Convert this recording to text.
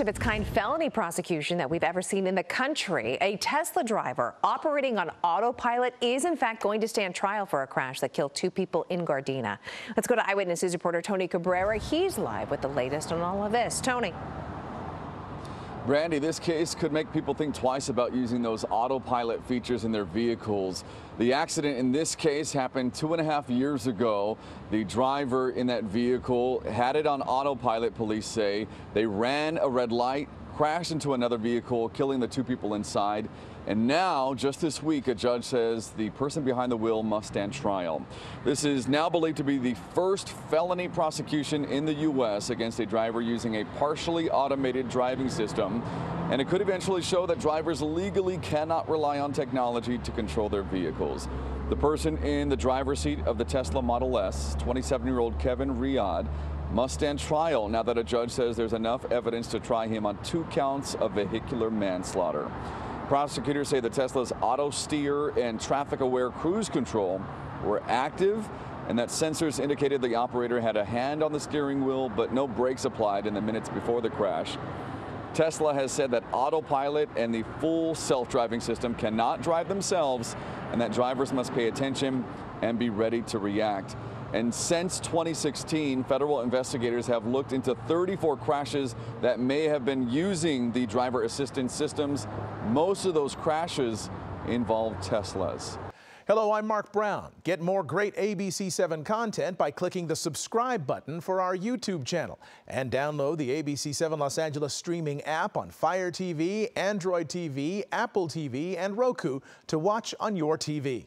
of its kind felony prosecution that we've ever seen in the country. A Tesla driver operating on autopilot is in fact going to stand trial for a crash that killed two people in Gardena. Let's go to Eyewitness News reporter Tony Cabrera. He's live with the latest on all of this. Tony. Brandy, this case could make people think twice about using those autopilot features in their vehicles. The accident in this case happened two and a half years ago. The driver in that vehicle had it on autopilot, police say. They ran a red light, crashed into another vehicle, killing the two people inside. And now, just this week, a judge says the person behind the wheel must stand trial. This is now believed to be the first felony prosecution in the U.S. against a driver using a partially automated driving system. And it could eventually show that drivers legally cannot rely on technology to control their vehicles. The person in the driver's seat of the Tesla Model S, 27-year-old Kevin Riad, must stand trial now that a judge says there's enough evidence to try him on two counts of vehicular manslaughter. Prosecutors say the Tesla's auto steer and traffic aware cruise control were active and that sensors indicated the operator had a hand on the steering wheel but no brakes applied in the minutes before the crash. Tesla has said that autopilot and the full self-driving system cannot drive themselves and that drivers must pay attention and be ready to react. And since 2016, federal investigators have looked into 34 crashes that may have been using the driver assistance systems. Most of those crashes involve Teslas. Hello, I'm Mark Brown. Get more great ABC7 content by clicking the subscribe button for our YouTube channel and download the ABC7 Los Angeles streaming app on Fire TV, Android TV, Apple TV, and Roku to watch on your TV.